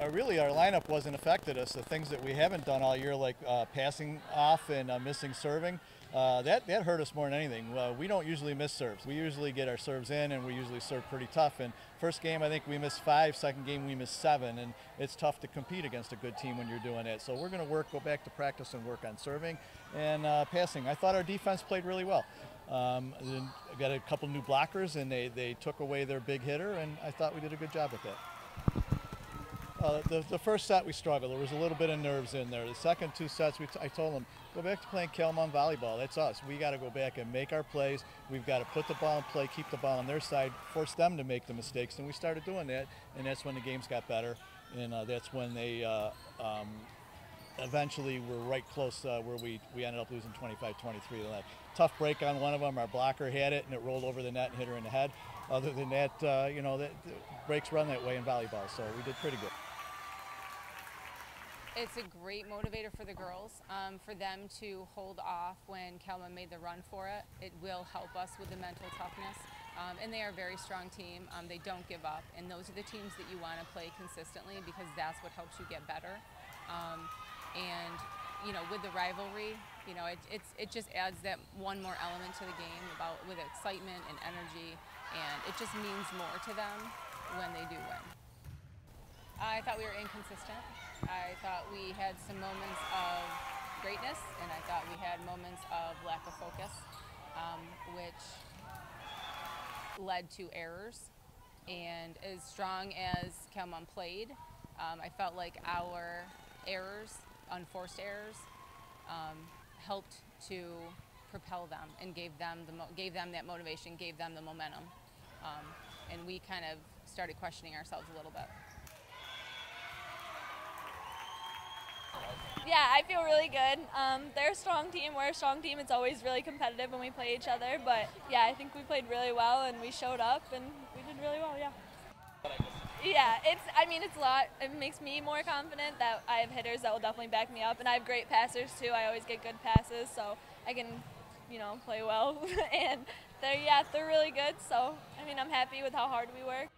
Uh, really, our lineup wasn't affected us. The things that we haven't done all year, like uh, passing off and uh, missing serving, uh, that, that hurt us more than anything. Uh, we don't usually miss serves. We usually get our serves in and we usually serve pretty tough. And first game, I think we missed five. Second game, we missed seven. And it's tough to compete against a good team when you're doing that. So we're going to work, go back to practice and work on serving and uh, passing. I thought our defense played really well. Um, got a couple new blockers and they, they took away their big hitter, and I thought we did a good job with that. Uh, the, the first set we struggled. There was a little bit of nerves in there. The second two sets, I told them, go back to playing Cal-Mum volleyball. That's us. We got to go back and make our plays. We've got to put the ball in play, keep the ball on their side, force them to make the mistakes. And we started doing that, and that's when the games got better. And uh, that's when they uh, um, eventually were right close uh, where we, we ended up losing 25-23. Tough break on one of them. Our blocker had it, and it rolled over the net and hit her in the head. Other than that, uh, you know, the breaks run that way in volleyball, so we did pretty good. It's a great motivator for the girls, um, for them to hold off when Cal-Mum made the run for it. It will help us with the mental toughness. Um, and they are a very strong team. Um, they don't give up. And those are the teams that you want to play consistently because that's what helps you get better. Um, and, you know, with the rivalry, you know, it, it just adds that one more element to the game about with excitement and energy. And it just means more to them when they do win. I thought we were inconsistent. I thought we had some moments of greatness, and I thought we had moments of lack of focus, um, which led to errors. And as strong as Cal-Mum played, um, I felt like our errors, unforced errors, um, helped to propel them and gave them the gave them that motivation, gave them the momentum, um, and we kind of started questioning ourselves a little bit. Yeah, I feel really good. Um, they're a strong team. We're a strong team. It's always really competitive when we play each other. But yeah, I think we played really well and we showed up and we did really well. Yeah. Yeah, it's. I mean, it's a lot. It makes me more confident that I have hitters that will definitely back me up, and I have great passers too. I always get good passes, so I can, you know, play well. and they're yeah, they're really good. So I mean, I'm happy with how hard we work.